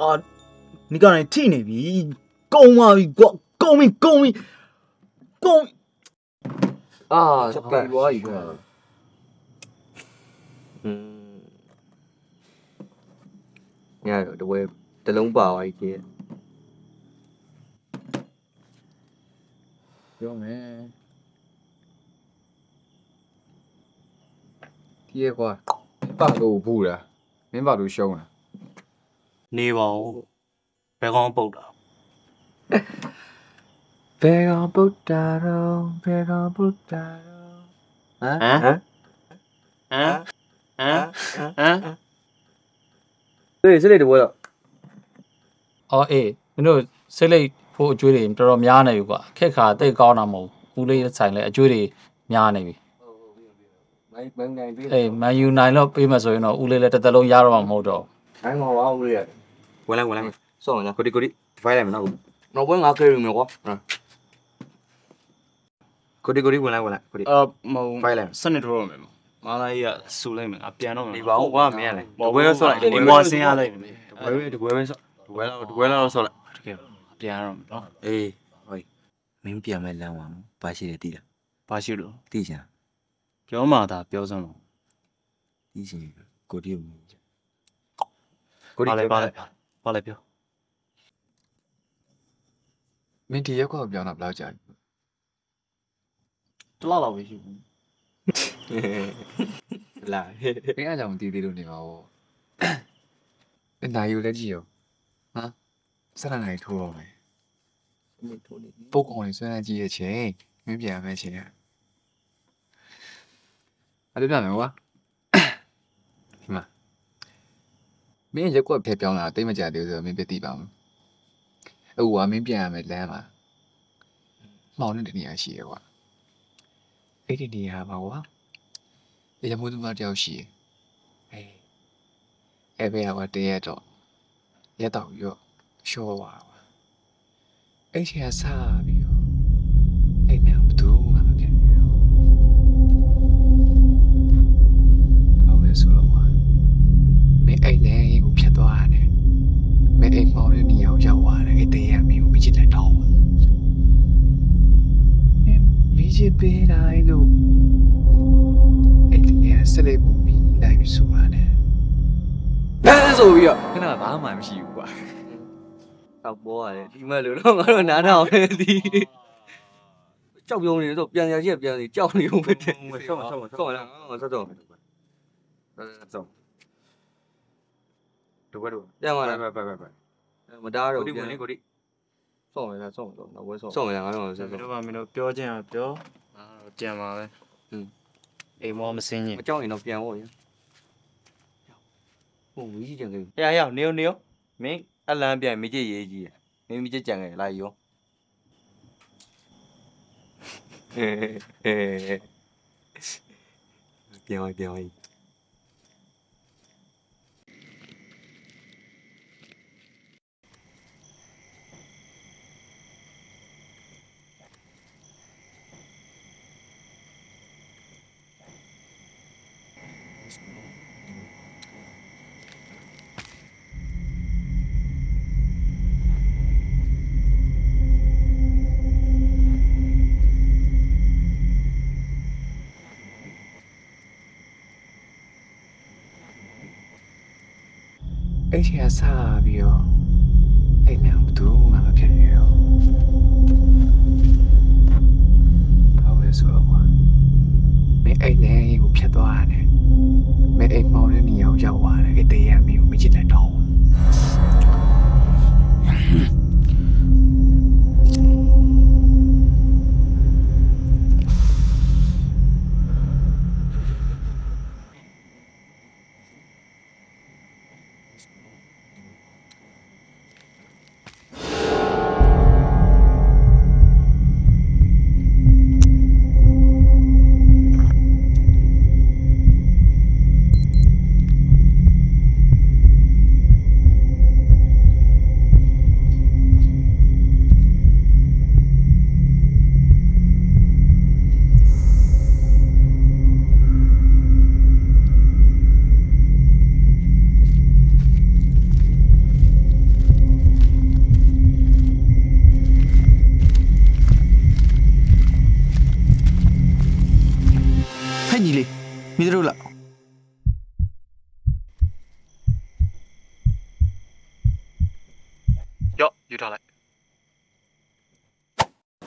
အာနိကနေထိနေပြီကုံပါပြီကွာကုံပြီကုံပြီကုံအာချက်ပြေးသွားပြီကွာอืมညတော့တဝဲတလုံးပါသွားပြီကြီးပြောမယ်ဒီရကွာပါလို့ဘူးလားမင်းပါလို့ရှုံးလား နေပါဦးဘယ်ကောင်ပုတ်တာဘယ်ကောင်ပုတ်တာတော့ဘယ်ကောင်ပုတ်တာတော့ဟမ်ဟမ်ဟမ်ဟမ်ဟမ်စေးစေးတဝဲတော့အော်အေးမင်းတို့စိတ်လိတ်ဖို့အကျွေးတွေတော်တော်များနေပြီကွာခက်ခါတိတ်ကောင်းတာမဟုတ်ဘူးဦးလေးဆိုင်လဲအကျွေးတွေများနေပြီမိုင်းမိုင်းနိုင်ပြီအေးမန်ယူနိုင်တော့ပေးမှဆိုရင်တော့ဦးလေးလည်းတစ်သက်လုံးရတော့မှာမဟုတ်တော့ နိုင်မှာပါဦးလေးရဝင်လိုက်ဝင်လိုက်စောင့်ရကိုဒီကိုဒီဖိုင်လိုက်မနော်တော့ဘယ်ငါကဲရမယ်ကွာကိုဒီကိုဒီဝင်လိုက်ဝင်လိုက်ကိုဒီအာမဟုတ်ဖိုင်လိုက်စနစ်တော့မယ်မာလာကြီးကဆူလိုက်မယ်ငါပြန်တော့မယ်ဒီပါဦးကွာမင်းရလေတပွဲတော့ဆော့လိုက်ဒီမောဆင်းရလိုက်မယ်တပွဲတပွဲပဲဆော့တပွဲတော့တပွဲတော့ဆော့လိုက်တကယ်ပြန်တော့မယ်နော်အေးဟိုမင်းပြန်မဲ့လမ်းပါမဘာရှိတယ်တိလားဘာရှိလို့တိချင်ပြောမှသာပြောစမ်းတော့တိချင်ကိုဒီကို ကိုဒီပါလိုက်ပါလိုက်ပါလိုက်ပြောမင်းဒီရက်ကွာပြောင်းတာဘယ်လောက်ကြာပြီတလောက်လောက်ပဲရှိဘူးလာမင်းအားကြောင့်မတည်သေးလို့နေပါဦးအနိုင်ယူလက်ကြည့်ရောဟာစရနိုင်ထိုးအောင်မယ်ပုတ်ကောင်လေးဆွဲနေကြည့်ရဲ့ချင်းမင်းပြန်ရမယ်ချင်းရအဲ့ဒါပြန်မယ်ကွာဒီမှာ မင်းရက်ကွက်ဖက်ပြောင်းလာတိတ်မကြသေးဘူးဆိုတော့မင်းပြသိပါမလားအခုကမင်းပြန်ရမယ်လမ်းမှာမှောင်နေတဲ့နေရာရှိရကွာအဲ့ဒီနေရာမှာကွာရမိုးသမားတယောက်ရှိရအေးအဲ့ဘယ်ကတည်းကတော့ရက်တော့ရော့ရှော့သွားကွာအဲ့ဒီကစား ချစ်ပေးလိုက်လို့အဲ့ဒီရဆက်လေးပုံပြီးလိုက်ပြီးဆိုရတယ်။ဘယ်ဆိုပြီးတော့ခဏဘာမှမရှိဘူးကွာတောက်ပေါ်ရတယ်ဒီမဲ့လို့တော့ငါတို့နားထောင်နေသည်ကြောက်ပြုံးနေတော့ပြန်ရရှိပြန်စီကြောက်နေဦးပဲတဲ့ဆော့ဆော့ဆော့ဆော့ရအောင်ဆော့ဆော့ဆော့တပွဲတော့ပြန်လာပဲပဲပဲပဲမတားကိုတော့ဒီဝင်နေကိုဒီ ဆော့မယ်လားဆော့မယ်တော့ဝဲဆော့ဆော့မယ်လားငါတို့ဆော့မင်းတို့ကမင်းတို့ပြောချင်တာပြောငါတော့ကြံပါပဲအိမ်မောမစင်းရင်မကြောက်ရင်တော့ပြန်ဖို့ရဟိုဝီးကြီးကြံခဲ့ဟဲ့ဟဲ့နေနေမင်းအလန်းပြန်မိကျရေးကြီးမင်းမိကျကြံခဲ့လာရောဟဲ့ဟဲ့ပြန်ဝင်ပြန်ဝ င်အဲ့ဒီကစားပြီးတော့အဲ့မြန်ဘသူမှမပြန်ရတော့ဟုတ်လဲဆိုတော့ကွာမင်းအဲ့လဲကိုဖြတ်သွားရတယ်မင်းအိမ်မောင်တဲ့နေရာကိုရောက်သွားတယ်အဲ့တရားမင်းကိုမိချစ်လက်တော့ ထားလိုက်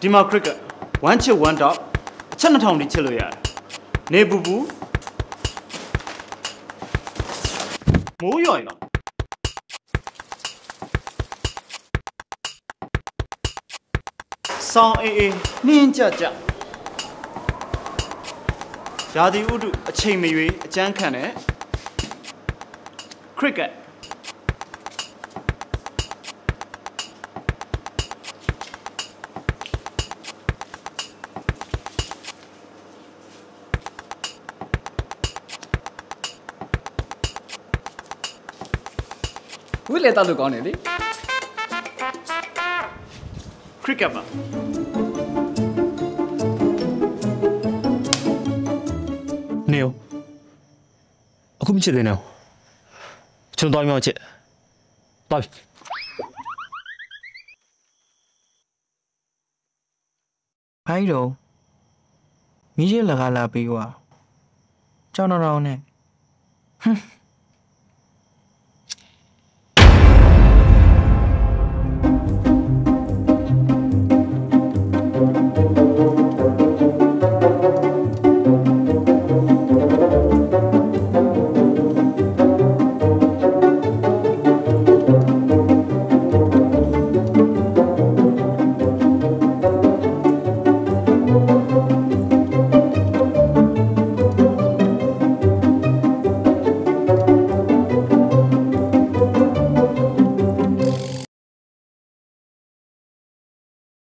ဒီမှာ cricket one chip one dot အချက်2000တိချစ်လို့ရတယ်နေပူပူမိုးရွာရောဆောင်းအေးအေးနှင်းကြကြရာသီဥတုအချိန်မရွေးအကျန်းခံတဲ့ cricket ဝိလေတောက်လို့ကောင်းတယ်လေ cricket ပါနေရောအခုမချစ်သေးနဲ့ကျွန်တော်တော့မြောက်ချစ်တော်ပြီဘာကြီးတော့မိချင်းလကားလာပြီးွာကြောင်တော်တော်နဲ့ဟွန်း